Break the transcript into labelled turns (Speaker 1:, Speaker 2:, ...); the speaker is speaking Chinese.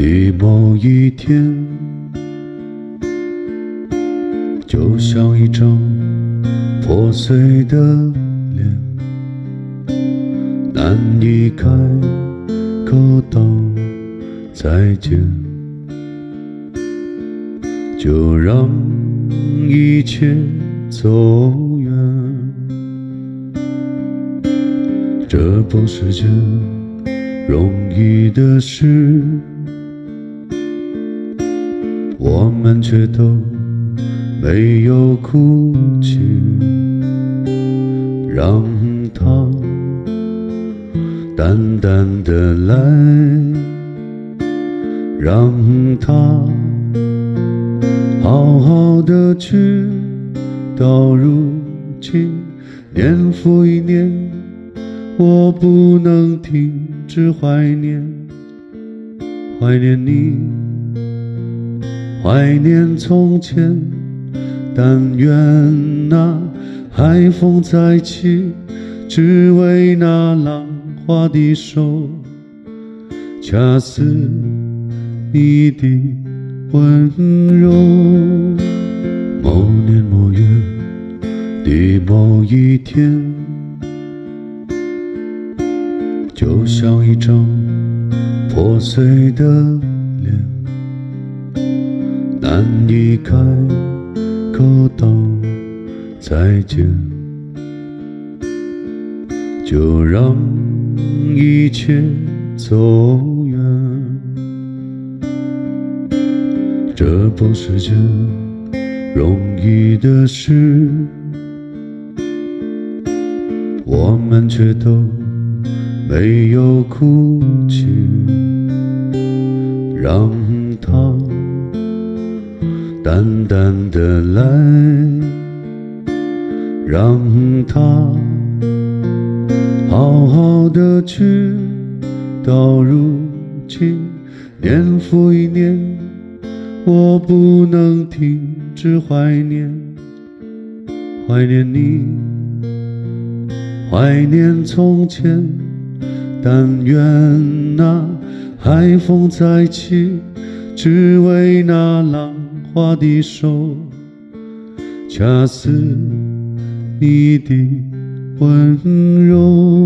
Speaker 1: 的某一天，就像一张破碎的脸，难以开口道再见，就让一切走远。这不是件容易的事。我们却都没有哭泣，让它淡淡的来，让它好好的去。到如今，年复一年，我不能停止怀念，怀念你。怀念从前，但愿那海风再起，只为那浪花的手，恰似你的温柔。某年某月的某一天，就像一张破碎的脸。难以开口道再见，就让一切走远。这不是件容易的事，我们却都没有哭泣，让。淡淡的来，让它好好的去。到如今，年复一年，我不能停止怀念，怀念你，怀念从前。但愿那海风再起，只为那浪。花的手，恰似你的温柔。